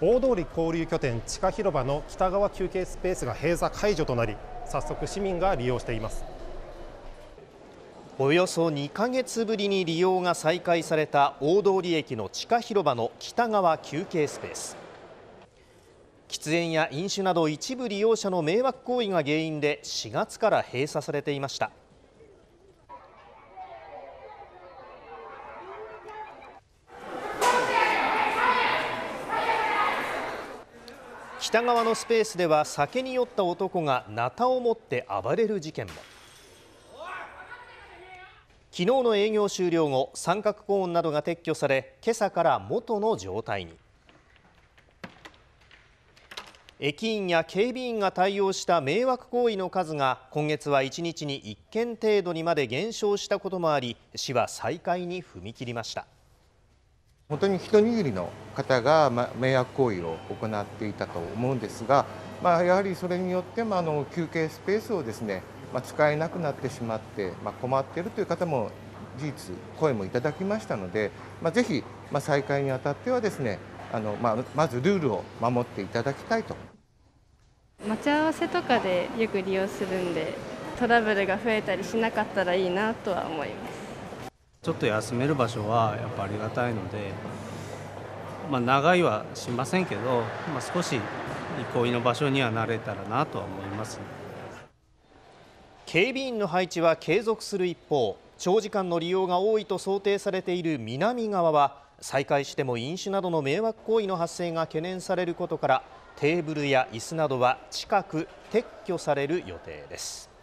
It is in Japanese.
大通り交流拠点地下広場の北側休憩スペースが閉鎖解除となり早速市民が利用しています。およそ2ヶ月ぶりに利用が再開された大通駅の地下広場の北側休憩スペース。喫煙や飲酒など一部利用者の迷惑行為が原因で4月から閉鎖されていました。北側のスペースでは酒に酔った男がナタを持って暴れる事件も。昨日の営業終了後三角コーンなどが撤去され今朝から元の状態に。駅員や警備員が対応した迷惑行為の数が今月は1日に1件程度にまで減少したこともあり市は再開に踏み切りました。本当に一握りの方が迷惑行為を行っていたと思うんですが、まあ、やはりそれによって、まあ、の休憩スペースをですね、まあ、使えなくなってしまって、まあ、困っているという方も事実声もいただきましたので、まあ、ぜひ、まあ、再開にあたってはですねあの、まあ、まずルールを守っていただきたいと。待ち合わせとかでよく利用するんでトラブルが増えたりしなかったらいいなとは思います。ちょっと休める場所はやっぱありがたいので、まあ、長いはしませんけど、まあ、少し憩いの場所にはなれたらなとは思います警備員の配置は継続する一方長時間の利用が多いと想定されている南側は再開しても飲酒などの迷惑行為の発生が懸念されることからテーブルや椅子などは近く撤去される予定です。